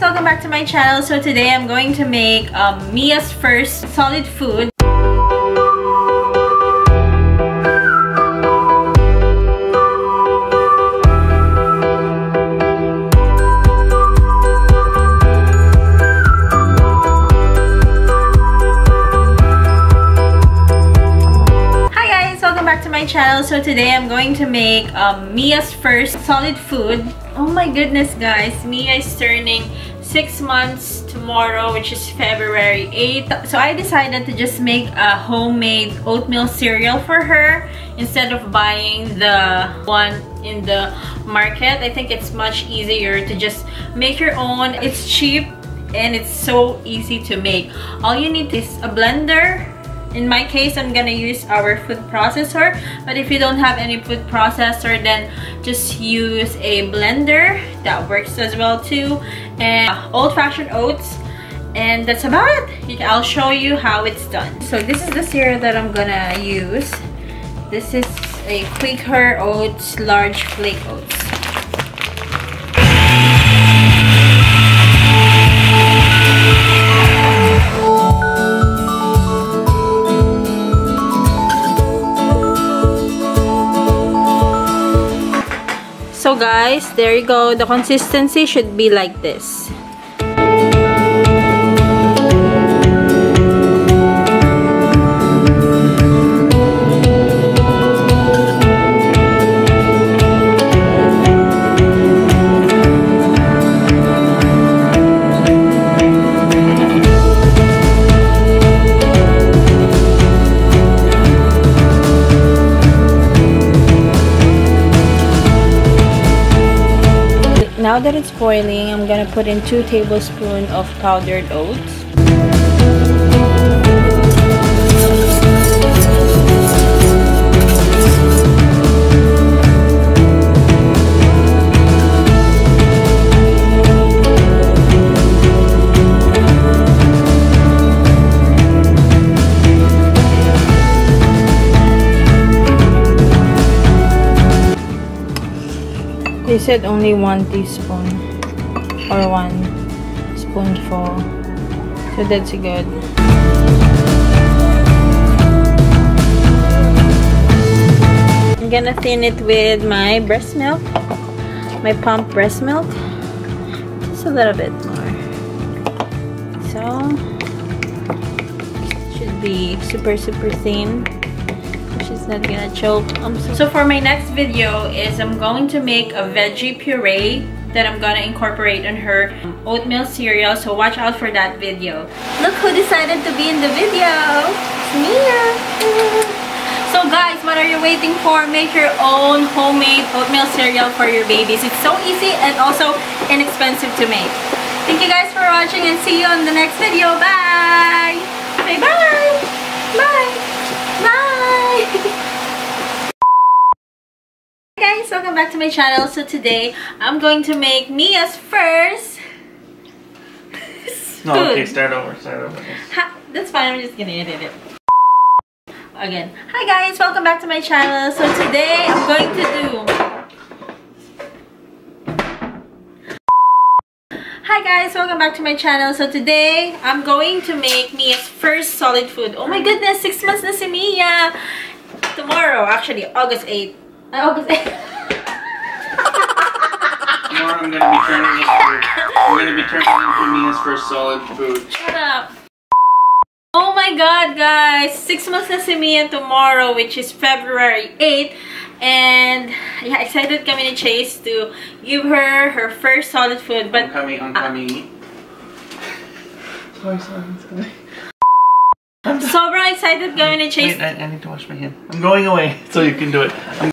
Welcome back to my channel. So today I'm going to make um, Mia's first solid food. Channel. So today I'm going to make um, Mia's first solid food. Oh my goodness guys, Mia is turning 6 months tomorrow which is February 8th. So I decided to just make a homemade oatmeal cereal for her instead of buying the one in the market. I think it's much easier to just make your own. It's cheap and it's so easy to make. All you need is a blender in my case i'm gonna use our food processor but if you don't have any food processor then just use a blender. That works as well too. And uh, old-fashioned oats and that's about it. I'll show you how it's done. So this is the cereal that i'm gonna use. This is a quaker oats large flake oats So guys, there you go. The consistency should be like this. Now that it's boiling, I'm gonna put in 2 tablespoons of powdered oats. They said only one teaspoon or one spoonful. So that's good. I'm gonna thin it with my breast milk, my pump breast milk. Just a little bit more. So, it should be super, super thin she's not gonna choke. So, so for my next video is I'm going to make a veggie puree that I'm gonna incorporate on her oatmeal cereal. So watch out for that video. Look who decided to be in the video. It's Mia. So guys, what are you waiting for? Make your own homemade oatmeal cereal for your babies. It's so easy and also inexpensive to make. Thank you guys for watching and see you on the next video. Bye! Say bye! Bye! Bye! Hey guys, welcome back to my channel. So today, I'm going to make Mia's first No, okay, start over, start over. Ha, that's fine, I'm just gonna edit it. Again. Hi guys, welcome back to my channel. So today, I'm going to do... Hi guys, welcome back to my channel. So today, I'm going to make Mia's first solid food. Oh my goodness, 6 months na si Mia! Tomorrow, actually, August 8th. Uh, August 8th. Tomorrow I'm gonna be turning this food. I'm gonna be turning into Mia's first solid food. Shut up. Oh my god, guys! Six months na si Mia tomorrow, which is February 8th. And, yeah, excited kami ni Chase to give her her first solid food. I'm But, coming, I'm coming. Sorry, sorry, sorry. Sobrang excited going to Chase. Wait, I, I need to wash my hand. I'm going away so you can do it. I'm